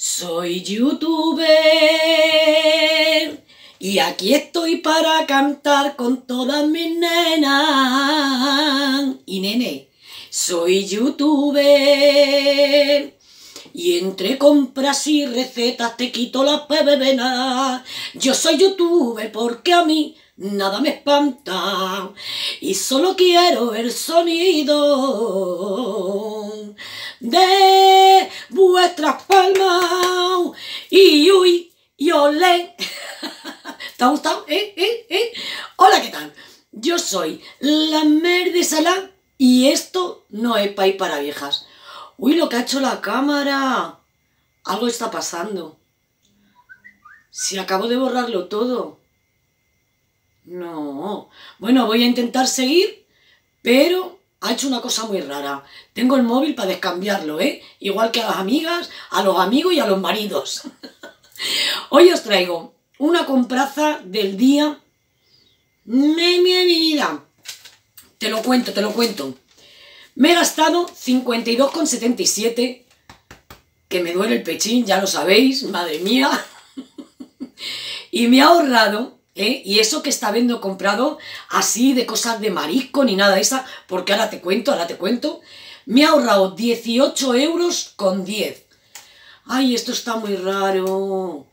Soy youtuber y aquí estoy para cantar con todas mis nenas. Y nene, soy youtuber y entre compras y recetas te quito las pebenas. Yo soy youtuber porque a mí nada me espanta y solo quiero el sonido de vuestras palmas y uy y olé. ¿Te ha gustado? ¿Eh? ¿Eh? ¿Eh? Hola, ¿qué tal? Yo soy la Mer de Salá y esto no es país para viejas. Uy, lo que ha hecho la cámara. Algo está pasando. Si acabo de borrarlo todo. No. Bueno, voy a intentar seguir, pero ha hecho una cosa muy rara. Tengo el móvil para descambiarlo, ¿eh? Igual que a las amigas, a los amigos y a los maridos. Hoy os traigo una compraza del día de mi vida. Te lo cuento, te lo cuento. Me he gastado 52,77, que me duele el pechín, ya lo sabéis, madre mía. y me ha ahorrado ¿Eh? Y eso que está habiendo comprado así de cosas de marisco ni nada de esa, porque ahora te cuento, ahora te cuento, me ha ahorrado 18 euros con 10. Ay, esto está muy raro.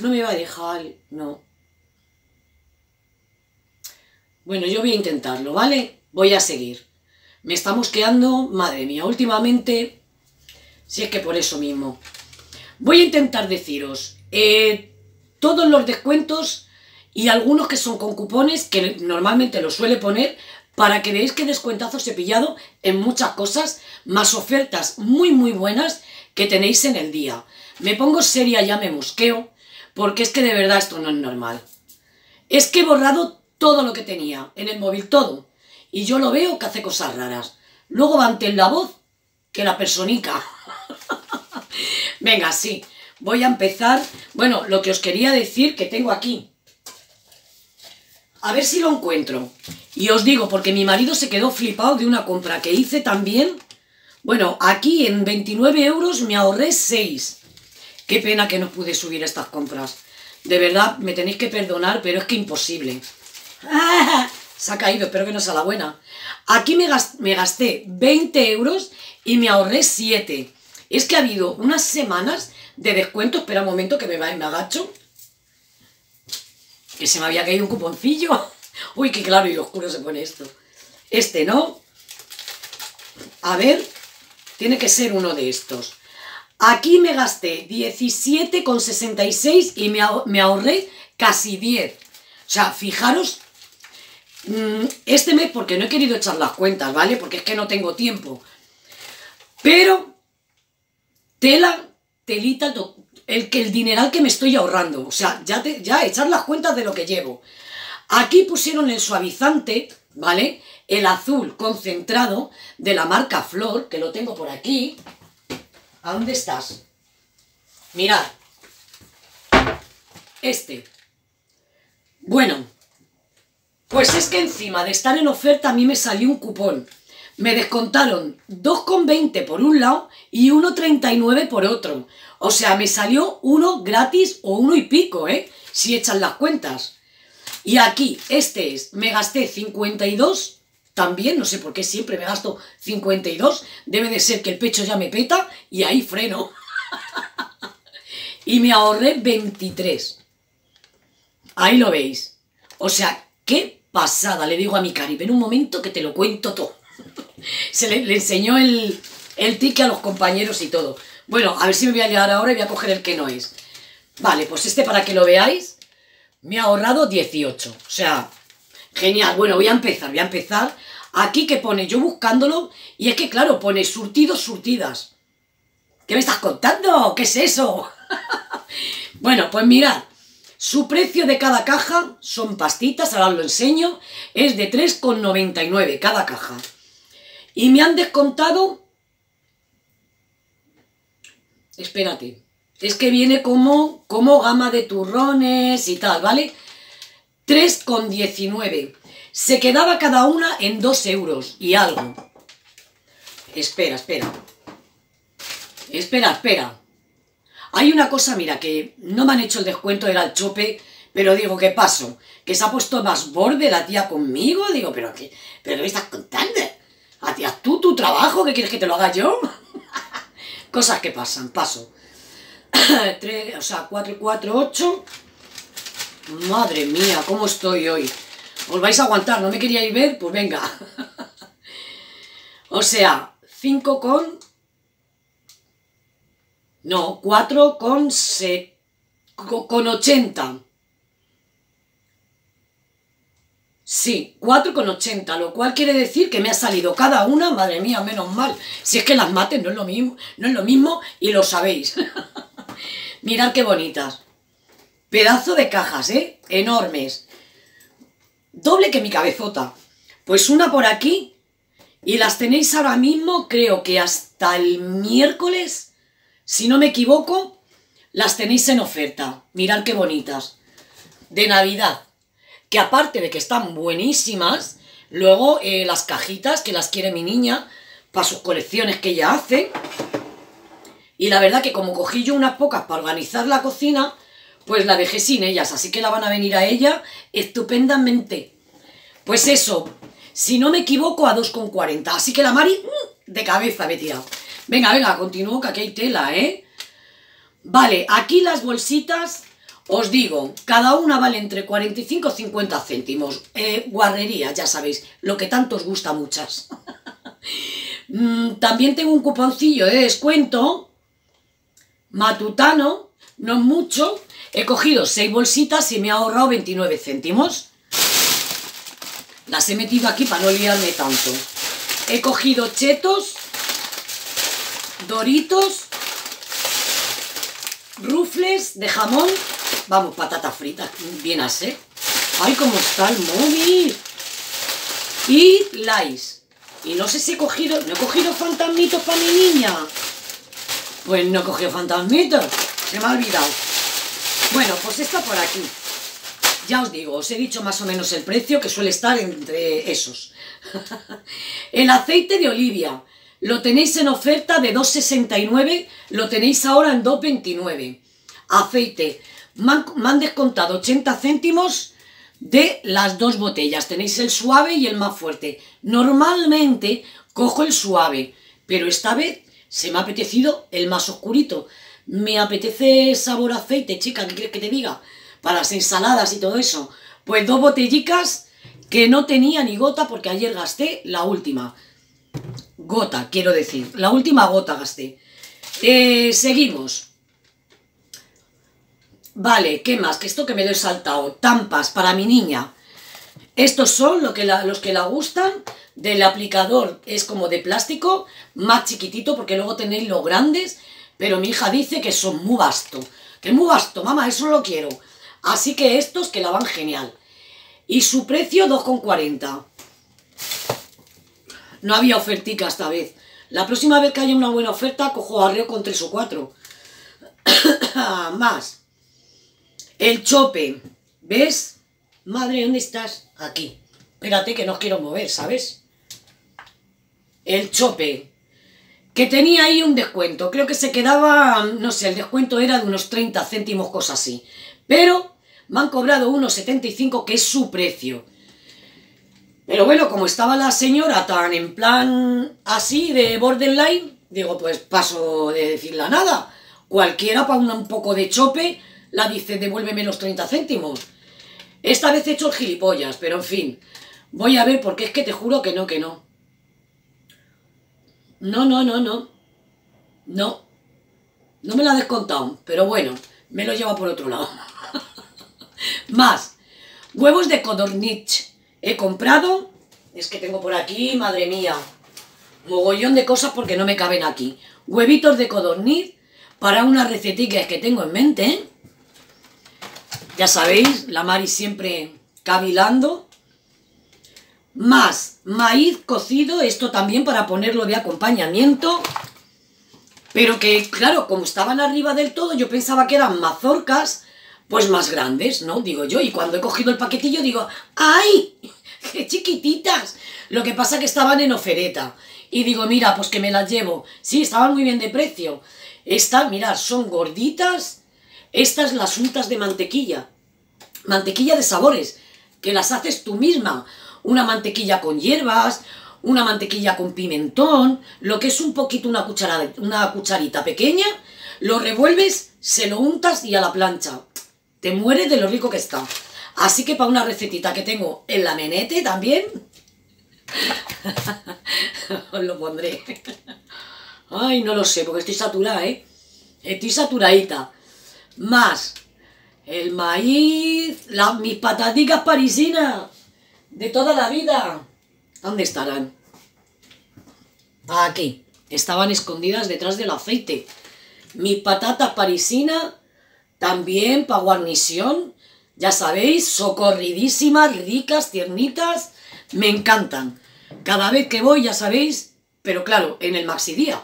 No me va a dejar, no. Bueno, yo voy a intentarlo, ¿vale? Voy a seguir. Me estamos quedando, madre mía, últimamente, si es que por eso mismo. Voy a intentar deciros, eh, todos los descuentos y algunos que son con cupones, que normalmente los suele poner, para que veáis que descuentazos he pillado en muchas cosas, más ofertas muy muy buenas que tenéis en el día. Me pongo seria, ya me mosqueo, porque es que de verdad esto no es normal. Es que he borrado todo lo que tenía en el móvil, todo. Y yo lo veo que hace cosas raras. Luego va ante la voz que la personita. Venga, sí voy a empezar, bueno, lo que os quería decir que tengo aquí. A ver si lo encuentro. Y os digo, porque mi marido se quedó flipado de una compra que hice también. Bueno, aquí en 29 euros me ahorré 6. Qué pena que no pude subir estas compras. De verdad, me tenéis que perdonar, pero es que imposible. Se ha caído, espero que no sea la buena. Aquí me, me gasté 20 euros y me ahorré 7. Es que ha habido unas semanas de descuento. Espera un momento que me, me agacho. Que se me había caído un cuponcillo. Uy, qué claro y oscuro se pone esto. Este, ¿no? A ver, tiene que ser uno de estos. Aquí me gasté 17,66 y me, me ahorré casi 10. O sea, fijaros, mm, este mes, porque no he querido echar las cuentas, ¿vale? Porque es que no tengo tiempo. Pero, tela telita el, que el dineral que me estoy ahorrando. O sea, ya, ya echar las cuentas de lo que llevo. Aquí pusieron el suavizante, ¿vale? El azul concentrado de la marca Flor, que lo tengo por aquí. ¿A dónde estás? Mirad. Este. Bueno, pues es que encima de estar en oferta a mí me salió un cupón me descontaron 2,20 por un lado y 1,39 por otro. O sea, me salió uno gratis o uno y pico, ¿eh? Si echan las cuentas. Y aquí, este es, me gasté 52, también, no sé por qué siempre me gasto 52, debe de ser que el pecho ya me peta y ahí freno. y me ahorré 23. Ahí lo veis. O sea, qué pasada, le digo a mi cari, ven un momento que te lo cuento todo. Se le, enseñó el, el ticket a los compañeros y todo. Bueno, a ver si me voy a llegar ahora y voy a coger el que no es. Vale, pues este para que lo veáis, me ha ahorrado 18. O sea, genial. Bueno, voy a empezar, voy a empezar. Aquí que pone yo buscándolo y es que claro, pone surtidos, surtidas. ¿Qué me estás contando? ¿Qué es eso? bueno, pues mirad, su precio de cada caja son pastitas, ahora lo enseño, es de 3,99 cada caja. Y me han descontado... Espérate. Es que viene como, como gama de turrones y tal, ¿vale? 3,19. Se quedaba cada una en 2 euros y algo. Espera, espera. Espera, espera. Hay una cosa, mira, que no me han hecho el descuento, era el chope, pero digo, ¿qué pasó? Que se ha puesto más borde la tía conmigo. Digo, ¿pero qué, pero qué me estás contando? Hacías tú tu trabajo, ¿qué quieres que te lo haga yo? Cosas que pasan, paso. 3, o sea, 4 y 4, 8. Madre mía, ¿cómo estoy hoy? Os vais a aguantar, ¿no me queríais ver? Pues venga. o sea, 5 con... No, 4 con, se, con 80. Sí, 4,80, lo cual quiere decir que me ha salido cada una, madre mía, menos mal. Si es que las mates no es lo mismo, no es lo mismo y lo sabéis. Mirad qué bonitas. Pedazo de cajas, ¿eh? Enormes. Doble que mi cabezota. Pues una por aquí y las tenéis ahora mismo, creo que hasta el miércoles, si no me equivoco, las tenéis en oferta. Mirad qué bonitas. De Navidad que aparte de que están buenísimas, luego eh, las cajitas que las quiere mi niña para sus colecciones que ella hace. Y la verdad que como cogí yo unas pocas para organizar la cocina, pues la dejé sin ellas, así que la van a venir a ella estupendamente. Pues eso, si no me equivoco, a 2,40. Así que la Mari, mm, de cabeza me tirado. Venga, venga, continúo, que aquí hay tela, ¿eh? Vale, aquí las bolsitas os digo, cada una vale entre 45 y 50 céntimos. Eh, guarrería, ya sabéis, lo que tanto os gusta muchas. Mm, también tengo un cuponcillo de descuento, matutano, no mucho. He cogido 6 bolsitas y me ha ahorrado 29 céntimos. Las he metido aquí para no liarme tanto. He cogido chetos, doritos, rufles de jamón Vamos, patatas fritas, bien así. ¡Ay, cómo está el móvil! Y Lais. Y no sé si he cogido... ¿No he cogido fantasmitos para mi niña? Pues no he cogido fantasmitos. Se me ha olvidado. Bueno, pues está por aquí. Ya os digo, os he dicho más o menos el precio, que suele estar entre esos. el aceite de olivia. Lo tenéis en oferta de 2,69, lo tenéis ahora en 2,29. Aceite me han, descontado 80 céntimos de las dos botellas. Tenéis el suave y el más fuerte. Normalmente cojo el suave, pero esta vez se me ha apetecido el más oscurito. Me apetece sabor aceite, chica, ¿qué quieres que te diga? Para las ensaladas y todo eso. Pues dos botellicas que no tenía ni gota porque ayer gasté la última. Gota, quiero decir. La última gota gasté. Eh, seguimos. Vale, ¿qué más? Que esto que me lo he saltado. Tampas para mi niña. Estos son lo que los que la gustan. Del aplicador es como de plástico, más chiquitito, porque luego tenéis los grandes. Pero mi hija dice que son muy vasto. Que muy vasto, mamá, eso lo quiero. Así que estos que la van genial. Y su precio 2,40. No había ofertica esta vez. La próxima vez que haya una buena oferta, cojo arreo con 3 o 4. más. El chope. ¿Ves? Madre, ¿dónde estás? Aquí. Espérate que no quiero mover, ¿sabes? El chope. Que tenía ahí un descuento. Creo que se quedaba, no sé, el descuento era de unos 30 céntimos, cosas así. Pero me han cobrado unos 75, que es su precio. Pero bueno, como estaba la señora tan en plan así de borderline, digo, pues paso de decirle nada. Cualquiera para un poco de chope la dice, devuélveme los 30 céntimos. Esta vez he hecho el gilipollas, pero en fin. Voy a ver porque es que te juro que no, que no. No, no, no, no. No. No me la ha descontado, pero bueno, me lo lleva por otro lado. Más. Huevos de codornich. He comprado. Es que tengo por aquí, madre mía. Mogollón de cosas porque no me caben aquí. Huevitos de codorniz para unas receticas que tengo en mente, ¿eh? Ya sabéis, la Mari siempre cavilando. Más maíz cocido, esto también para ponerlo de acompañamiento. Pero que, claro, como estaban arriba del todo, yo pensaba que eran mazorcas, pues más grandes, ¿no? Digo yo, y cuando he cogido el paquetillo digo, ¡ay! ¡Qué chiquititas! Lo que pasa que estaban en ofereta. y digo, mira, pues que me las llevo. Sí, estaban muy bien de precio. Estas, mirad, son gorditas. Estas las untas de mantequilla. Mantequilla de sabores, que las haces tú misma. Una mantequilla con hierbas, una mantequilla con pimentón, lo que es un poquito una, cucharada, una cucharita pequeña, lo revuelves, se lo untas y a la plancha. Te mueres de lo rico que está. Así que para una recetita que tengo en la menete también, os lo pondré. Ay, no lo sé, porque estoy saturada, ¿eh? Estoy saturadita. Más el maíz, las, mis pataticas parisinas de toda la vida. ¿Dónde estarán? Aquí. Estaban escondidas detrás del aceite. Mis patatas parisinas, también para guarnición. Ya sabéis, socorridísimas, ricas, tiernitas. Me encantan. Cada vez que voy, ya sabéis, pero claro, en el maxi día,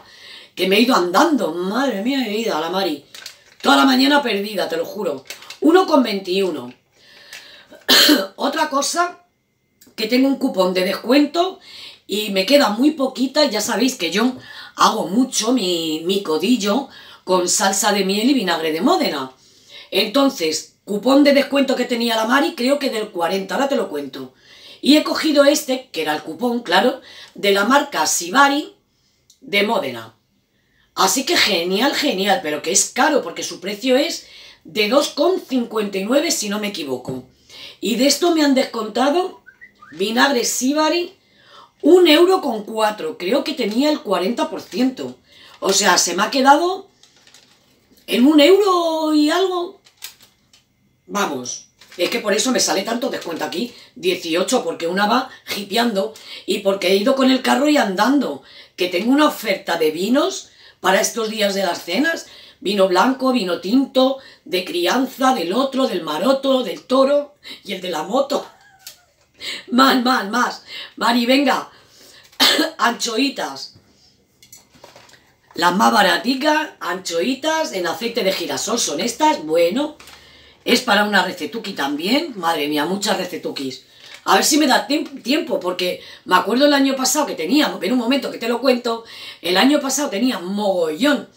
que me he ido andando. Madre mía, he ido a la Mari. Toda la mañana perdida, te lo juro. 1,21. Otra cosa que tengo un cupón de descuento y me queda muy poquita, ya sabéis que yo hago mucho mi, mi codillo con salsa de miel y vinagre de Módena. Entonces, cupón de descuento que tenía la Mari, creo que del 40, ahora te lo cuento. Y he cogido este, que era el cupón, claro, de la marca Sibari de Módena. Así que genial, genial, pero que es caro porque su precio es de 2,59 si no me equivoco. Y de esto me han descontado Vinagre Sibari, un euro con cuatro. Creo que tenía el 40%. O sea, se me ha quedado en un euro y algo. Vamos, es que por eso me sale tanto descuento aquí, 18, porque una va hipeando y porque he ido con el carro y andando, que tengo una oferta de vinos para estos días de las cenas, vino blanco, vino tinto, de crianza, del otro, del maroto, del toro y el de la moto. Más, más, más. Mari, venga. anchoitas. Las más baraticas, anchoitas en aceite de girasol son estas. Bueno, es para una recetuki también. Madre mía, muchas recetukis. A ver si me da tiempo, porque me acuerdo el año pasado que tenía, en un momento que te lo cuento, el año pasado tenía mogollón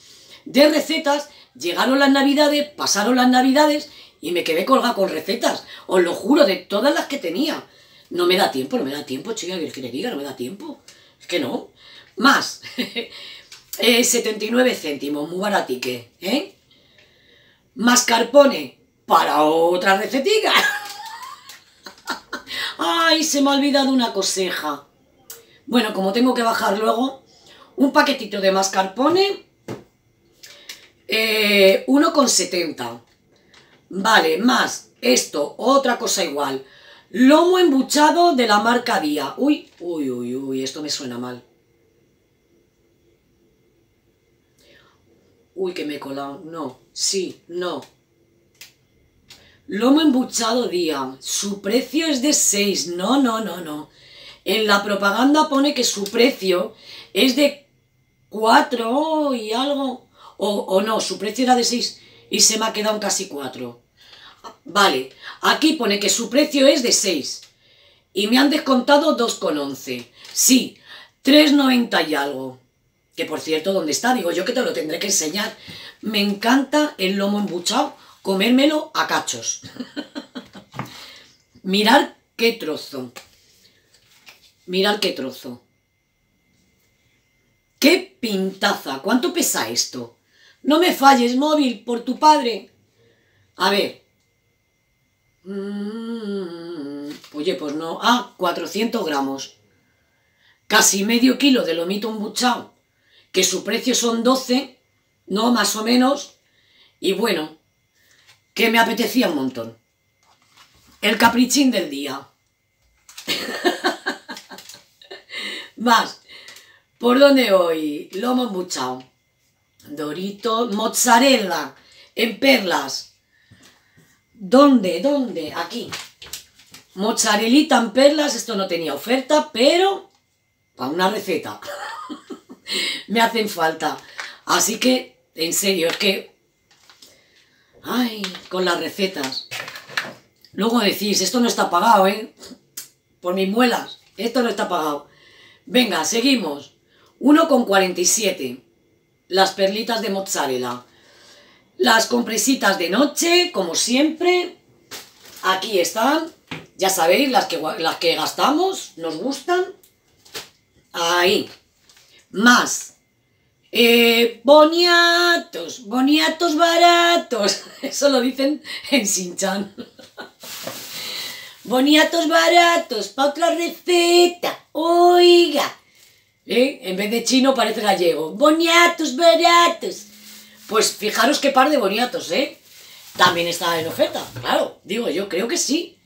de recetas, llegaron las navidades, pasaron las navidades y me quedé colgada con recetas. Os lo juro, de todas las que tenía. No me da tiempo, no me da tiempo, chica, que le diga? No me da tiempo. Es que no. Más. 79 eh, céntimos, muy baratique, ¿eh? Mascarpone, para otra recetica. Ay, se me ha olvidado una coseja. Bueno, como tengo que bajar luego, un paquetito de mascarpone, eh, 1,70. Vale, más esto, otra cosa igual. Lomo embuchado de la marca Día. Uy, uy, uy, uy, esto me suena mal. Uy, que me he colado. No, sí, no. Lomo embuchado Día. Su precio es de 6. No, no, no, no. En la propaganda pone que su precio es de 4 y algo. O, o no, su precio era de 6 y se me ha quedado casi 4. Vale, aquí pone que su precio es de 6 y me han descontado 2,11. Sí, 3,90 y algo. Que por cierto, ¿dónde está? Digo yo que te lo tendré que enseñar. Me encanta el lomo embuchado, comérmelo a cachos. Mirad qué trozo. Mirad qué trozo. ¡Qué pintaza! ¿Cuánto pesa esto? No me falles, móvil, por tu padre. A ver, Mm, oye, pues no. Ah, 400 gramos. Casi medio kilo de lomito embuchado, que su precio son 12, no más o menos. Y bueno, que me apetecía un montón. El caprichín del día. más. ¿Por dónde voy? Lomo embuchado. Dorito, mozzarella, en perlas ¿Dónde? ¿Dónde? Aquí. Mozzarellita en perlas, esto no tenía oferta, pero para una receta me hacen falta. Así que, en serio, es que... Ay, con las recetas. Luego decís, esto no está pagado, ¿eh? Por mis muelas, esto no está pagado. Venga, seguimos. 1,47. Las perlitas de mozzarella. Las compresitas de noche, como siempre. Aquí están. Ya sabéis, las que, las que gastamos, nos gustan. Ahí. Más. Eh, boniatos, boniatos baratos. Eso lo dicen en Sinchan. boniatos baratos, para otra receta. Oiga. ¿Eh? En vez de chino parece gallego. Boniatos baratos. Pues fijaros qué par de boniatos, ¿eh? También está en oferta, claro. Digo, yo creo que sí.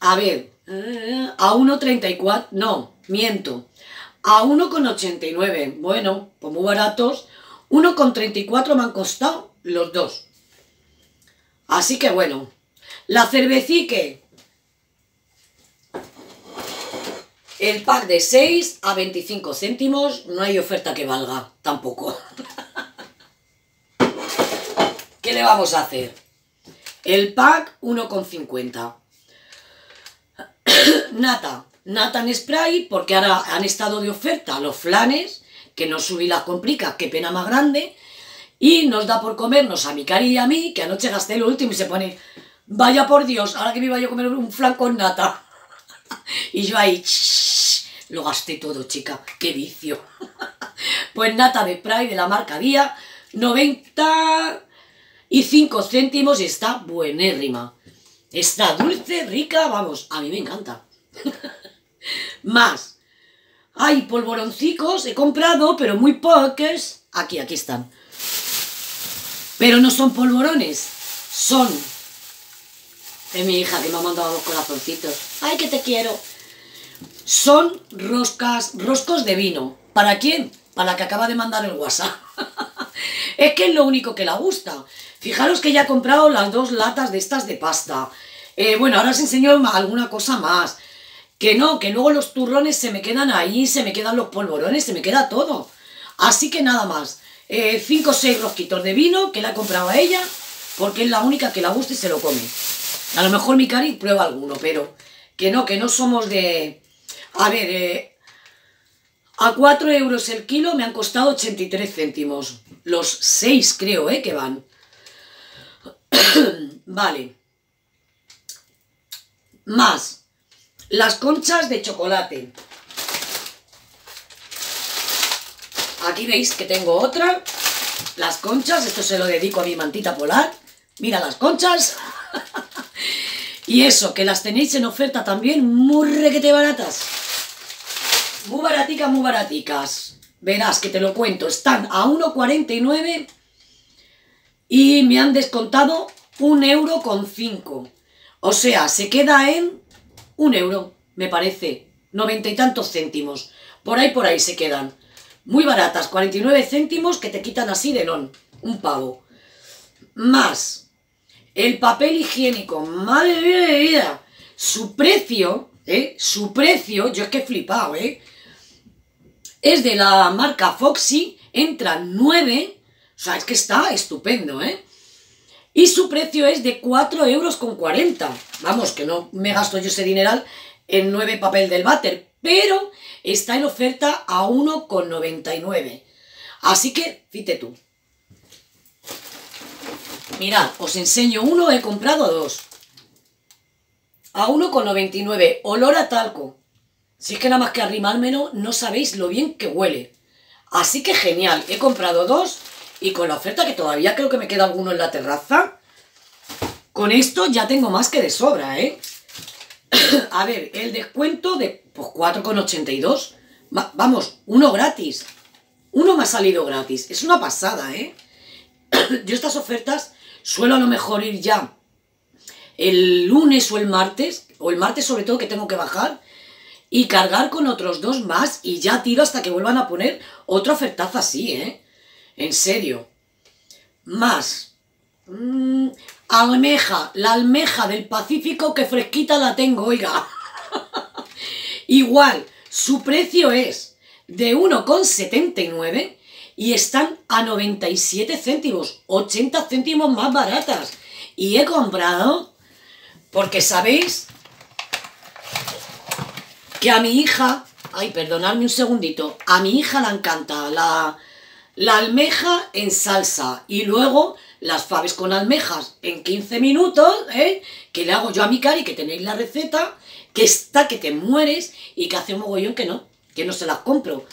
A ver, eh, a 1,34, no, miento. A 1,89. Bueno, pues muy baratos. 1,34 me han costado los dos. Así que bueno. La cervecique. El pack de 6 a 25 céntimos. No hay oferta que valga tampoco. ¿Qué le vamos a hacer? El pack 1,50. Nata. Nata en spray, porque ahora han estado de oferta los flanes, que nos subí las complica, qué pena más grande. Y nos da por comernos a mi cari y a mí, que anoche gasté lo último y se pone, vaya por Dios, ahora que me iba yo a comer un flan con nata. y yo ahí, lo gasté todo, chica, qué vicio. pues nata de spray de la marca Día, 90 y 5 céntimos y está buenérrima. Está dulce, rica, vamos, a mí me encanta. Más. Hay polvoroncicos, he comprado, pero muy pocos. Aquí, aquí están. Pero no son polvorones, son... Es mi hija que me ha mandado los corazoncitos. ¡Ay, que te quiero! Son roscas, roscos de vino. ¿Para quién? Para la que acaba de mandar el WhatsApp. es que es lo único que la gusta. Fijaros que ya he comprado las dos latas de estas de pasta. Eh, bueno, ahora os enseño alguna cosa más. Que no, que luego los turrones se me quedan ahí, se me quedan los polvorones, se me queda todo. Así que nada más. Eh, cinco o seis rosquitos de vino que la he comprado a ella, porque es la única que la gusta y se lo come. A lo mejor mi cari prueba alguno, pero que no, que no somos de... A ver, eh, a 4 euros el kilo me han costado 83 céntimos. Los 6 creo, ¿eh? Que van. vale. Más las conchas de chocolate. Aquí veis que tengo otra. Las conchas, esto se lo dedico a mi mantita polar. Mira las conchas. y eso, que las tenéis en oferta también muy requete baratas. Muy baraticas, muy baraticas. Verás que te lo cuento. Están a 1,49 y me han descontado un euro con. O sea, se queda en un euro, me parece, noventa y tantos céntimos. Por ahí, por ahí se quedan. Muy baratas, 49 céntimos que te quitan así de non, un pavo. Más el papel higiénico, madre mía de vida, su precio, ¿eh? Su precio, yo es que he flipado, ¿eh? Es de la marca Foxy, entra 9, o sea, es que está estupendo, ¿eh? Y su precio es de 4 euros con 40. Vamos, que no me gasto yo ese dineral en 9 papel del váter, pero está en oferta a 1,99. Así que, fíjate tú. Mirad, os enseño uno, he comprado dos. A 1,99, olor a talco. Si es que nada más que arrimármelo, no sabéis lo bien que huele. Así que genial, he comprado dos y con la oferta que todavía creo que me queda alguno en la terraza, con esto ya tengo más que de sobra, ¿eh? A ver, el descuento de pues, 4,82. vamos, uno gratis. Uno me ha salido gratis. Es una pasada, ¿eh? Yo estas ofertas suelo a lo mejor ir ya el lunes o el martes, o el martes sobre todo que tengo que bajar, y cargar con otros dos más y ya tiro hasta que vuelvan a poner otra ofertaza así, ¿eh? En serio. Más. Mm, almeja, la almeja del Pacífico que fresquita la tengo, oiga. Igual, su precio es de 1,79 y están a 97 céntimos, 80 céntimos más baratas. Y he comprado, porque sabéis que a mi hija Ay, perdonadme un segundito. A mi hija le encanta la, la almeja en salsa y luego las faves con almejas en 15 minutos, ¿eh? que le hago yo a mi cari, que tenéis la receta, que está que te mueres y que hace un mogollón que no, que no se las compro.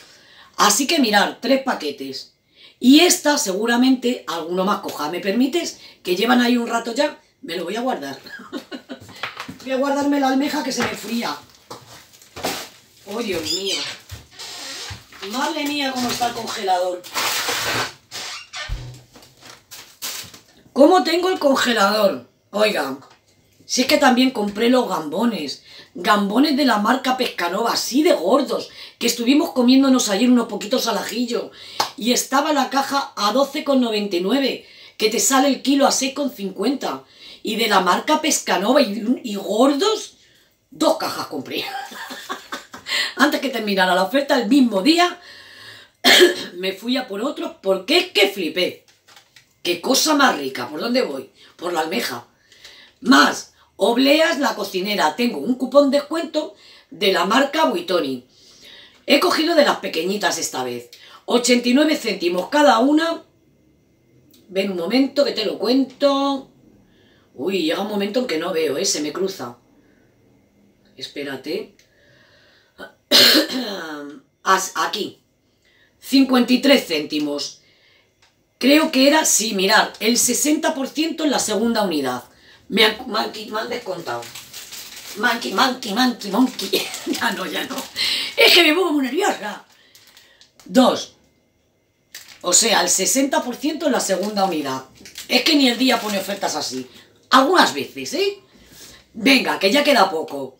Así que mirar, tres paquetes. Y esta seguramente alguno más coja. ¿Me permites? Que llevan ahí un rato ya. Me lo voy a guardar. voy a guardarme la almeja que se me fría. ¡Oh, Dios mío! Madre mía, cómo está el congelador. ¿Cómo tengo el congelador? Oiga, si es que también compré los gambones. Gambones de la marca Pescanova, así de gordos, que estuvimos comiéndonos ayer unos poquitos al ajillo. Y estaba la caja a 12,99, que te sale el kilo a 6,50. Y de la marca Pescanova y, y gordos, dos cajas compré. Antes que terminara la oferta el mismo día, me fui a por otros porque es que flipé. ¡Qué cosa más rica! ¿Por dónde voy? Por la almeja. Más, obleas la cocinera. Tengo un cupón de descuento de la marca Buitoni. He cogido de las pequeñitas esta vez. 89 céntimos cada una. Ven un momento que te lo cuento. Uy, llega un momento en que no veo, ¿eh? Se me cruza. Espérate. Aquí. 53 céntimos. Creo que era, sí, mirad, el 60% en la segunda unidad. Me han, me han descontado. Monkey, monkey, monkey, monkey. ya no, ya no. Es que me pongo muy nerviosa. Dos. O sea, el 60% en la segunda unidad. Es que ni el día pone ofertas así. Algunas veces, ¿eh? Venga, que ya queda poco.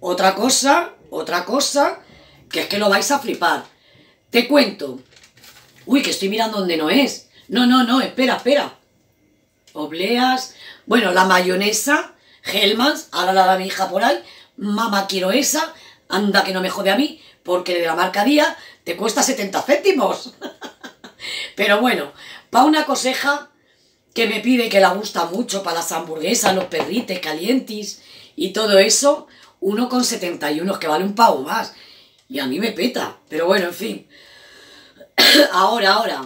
Otra cosa, otra cosa, que es que lo vais a flipar. Te cuento. Uy, que estoy mirando donde no es. No, no, no, espera, espera. Obleas. Bueno, la mayonesa, Hellmans, ahora la da mi hija por ahí. Mamá, quiero esa. Anda que no me jode a mí, porque de la marca Día te cuesta 70 céntimos. Pero bueno, para una coseja que me pide que la gusta mucho para las hamburguesas, los perrites calientis y todo eso, uno con 71, que vale un pavo más. Y a mí me peta, pero bueno, en fin. ahora, ahora.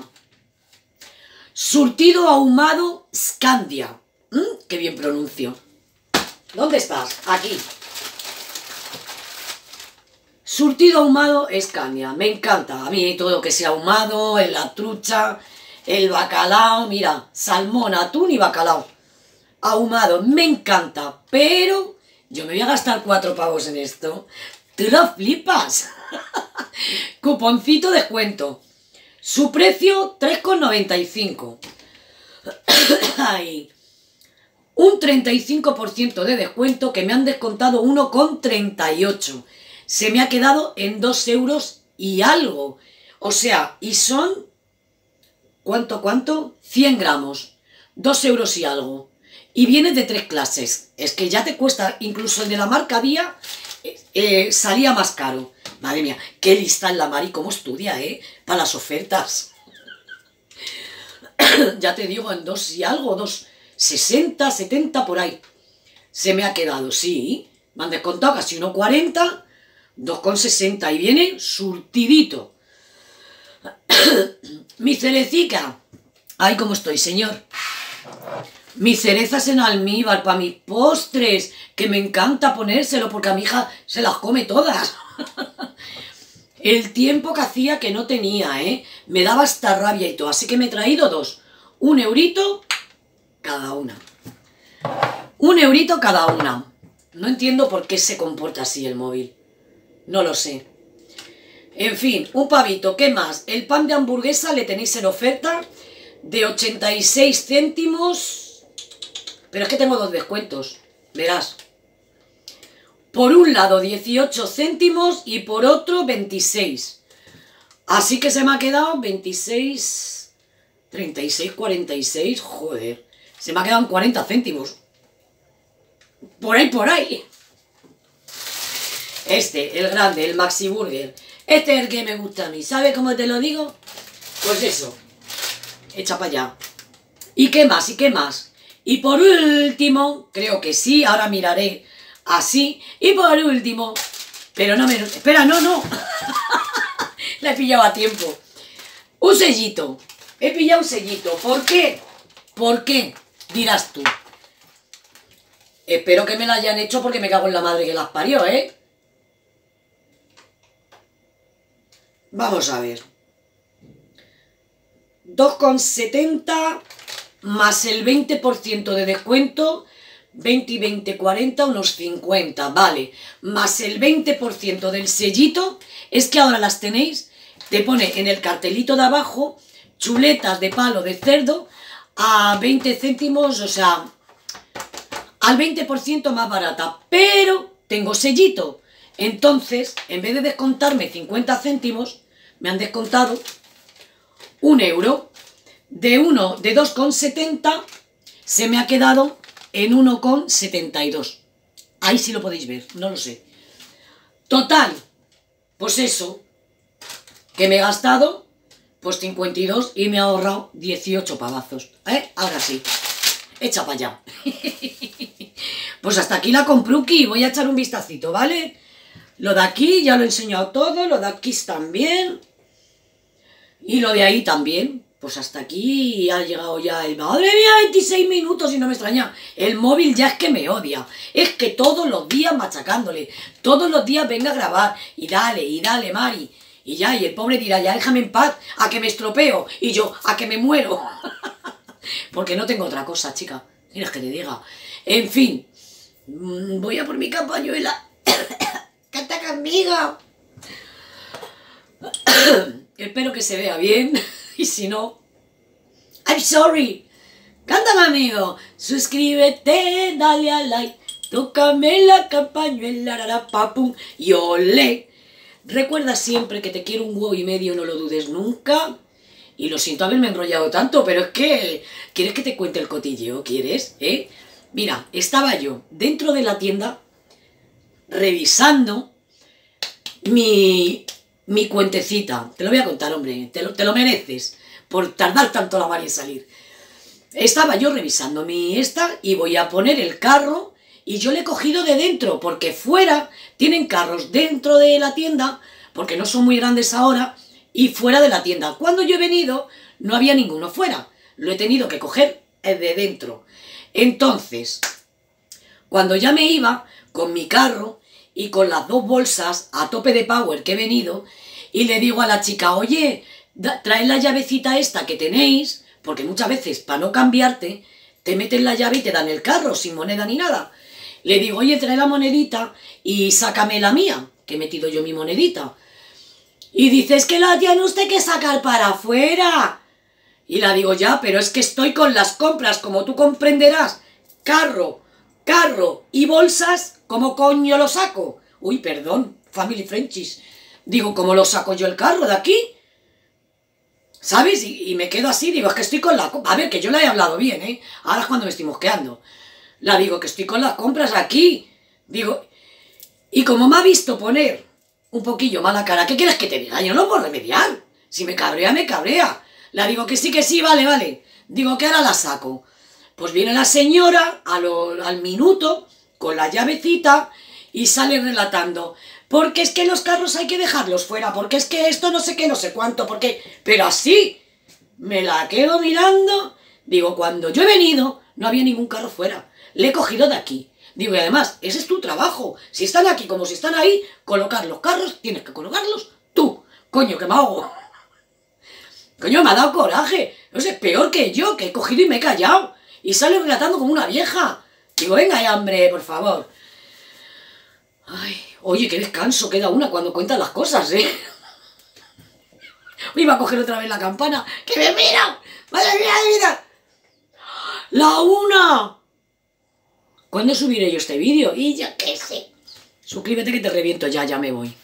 Surtido ahumado Scandia. ¿Mm? Qué bien pronuncio. ¿Dónde estás? Aquí. Surtido ahumado Scandia. Me encanta. A mí todo lo que sea ahumado, en la trucha, el bacalao. Mira, salmón, atún y bacalao. Ahumado. Me encanta. Pero yo me voy a gastar cuatro pavos en esto. ¡Tú lo flipas! Cuponcito descuento. Su precio 3,95. Hay un 35% de descuento que me han descontado 1,38. Se me ha quedado en 2 euros y algo. O sea, y son... ¿Cuánto, cuánto? 100 gramos. 2 euros y algo. Y viene de tres clases. Es que ya te cuesta, incluso el de la marca Día, eh, salía más caro. Madre mía, qué lista en la Mari, cómo estudia, ¿eh? Para las ofertas. ya te digo, en dos y algo, dos, 60, 70 por ahí. Se me ha quedado, sí. Me han descontado casi 1,40, 2,60 y viene surtidito. Mi cerecica. Ay, cómo estoy, señor. Mis cerezas en almíbar para mis postres, que me encanta ponérselo porque a mi hija se las come todas. El tiempo que hacía que no tenía, ¿eh? Me daba hasta rabia y todo, así que me he traído dos. Un eurito cada una. Un eurito cada una. No entiendo por qué se comporta así el móvil. No lo sé. En fin, un pavito. ¿Qué más? El pan de hamburguesa le tenéis en oferta de 86 céntimos pero es que tengo dos descuentos, verás. Por un lado 18 céntimos y por otro 26. Así que se me ha quedado 26, 36, 46, joder. Se me ha quedado 40 céntimos. Por ahí, por ahí. Este, el grande, el Maxi Burger. Este es el que me gusta a mí. ¿Sabe cómo te lo digo? Pues eso. Echa para allá. ¿Y qué más? ¿Y qué más? Y por último, creo que sí, ahora miraré así. Y por último, Pero no me... Espera, no, no. La he pillado a tiempo. Un sellito. He pillado un sellito. ¿Por qué? ¿Por qué? Dirás tú. Espero que me la hayan hecho porque me cago en la madre que las parió, ¿eh? Vamos a ver. 2,70 más el 20% de descuento, 20 y 20, 40, unos 50, vale. Más el 20% del sellito, es que ahora las tenéis, te pone en el cartelito de abajo chuletas de palo de cerdo a 20 céntimos, o sea, al 20% más barata. Pero tengo sellito. Entonces, en vez de descontarme 50 céntimos, me han descontado un euro. De 1, de 2,70 se me ha quedado en 1,72. Ahí sí lo podéis ver, no lo sé. Total, pues eso, que me he gastado pues 52 y me ha ahorrado 18 pavazos. ¿Eh? Ahora sí, echa para allá. pues hasta aquí la compruki, voy a echar un vistacito, ¿vale? Lo de aquí ya lo he enseñado todo, lo de aquí también. Y lo de ahí también. Pues hasta aquí ha llegado ya el... ¡Madre mía! 26 minutos y no me extraña. El móvil ya es que me odia. Es que todos los días machacándole. Todos los días venga a grabar. Y dale, y dale, Mari. Y ya, y el pobre dirá, ya déjame en paz, a que me estropeo. Y yo, a que me muero. Porque no tengo otra cosa, chica. Tienes que te diga. En fin. Mm, voy a por mi campañuela. ¡Canta conmigo! Espero que se vea bien. Y si no, I'm sorry. Cántame, amigo. Suscríbete, dale a like. Tócame la campañuela, papum, y olé. Recuerda siempre que te quiero un huevo y medio, no lo dudes nunca. Y lo siento haberme enrollado tanto, pero es que... ¿Quieres que te cuente el cotilleo? ¿Quieres? ¿Eh? Mira, estaba yo dentro de la tienda revisando mi mi cuentecita. Te lo voy a contar, hombre, te lo, te lo mereces por tardar tanto la mar en salir. Estaba yo revisando mi esta y voy a poner el carro y yo le he cogido de dentro porque fuera tienen carros dentro de la tienda porque no son muy grandes ahora y fuera de la tienda. Cuando yo he venido no había ninguno fuera. Lo he tenido que coger de dentro. Entonces, cuando ya me iba con mi carro, y con las dos bolsas a tope de power que he venido y le digo a la chica, oye, trae la llavecita esta que tenéis, porque muchas veces para no cambiarte te meten la llave y te dan el carro sin moneda ni nada. Le digo, oye, trae la monedita y sácame la mía, que he metido yo mi monedita. Y dices que la tiene usted que sacar para afuera. Y la digo, ya, pero es que estoy con las compras, como tú comprenderás. Carro, carro y bolsas, ¿cómo coño lo saco? Uy, perdón, Family Frenchies. Digo, ¿cómo lo saco yo el carro de aquí? ¿Sabes? Y, me quedo así, digo, es que estoy con la... A ver, que yo la he hablado bien, ¿eh? Ahora es cuando me estoy mosqueando. La digo, que estoy con las compras aquí. Digo, y como me ha visto poner un poquillo mala cara, ¿qué quieres que te diga? Yo no puedo remediar. Si me cabrea, me cabrea. La digo que sí, que sí, vale, vale. Digo que ahora la saco. Pues viene la señora al minuto con la llavecita y sale relatando. Porque es que los carros hay que dejarlos fuera, porque es que esto no sé qué, no sé cuánto, porque... Pero así, me la quedo mirando. Digo, cuando yo he venido, no había ningún carro fuera. Le he cogido de aquí. Digo, y además, ese es tu trabajo. Si están aquí como si están ahí, colocar los carros, tienes que colocarlos tú. Coño, que me hago. Coño, me ha dado coraje. No sé, peor que yo, que he cogido y me he callado y sale relatando como una vieja. Digo, venga ya, hombre, por favor. Ay, oye, qué descanso queda una cuando cuentan las cosas, ¿eh? Iba a coger otra vez la campana. ¡Que me mira! ¡Madre mía de vida! ¡La una! ¿Cuándo subiré yo este vídeo? Y ya qué sé. Suscríbete que te reviento ya, ya me voy.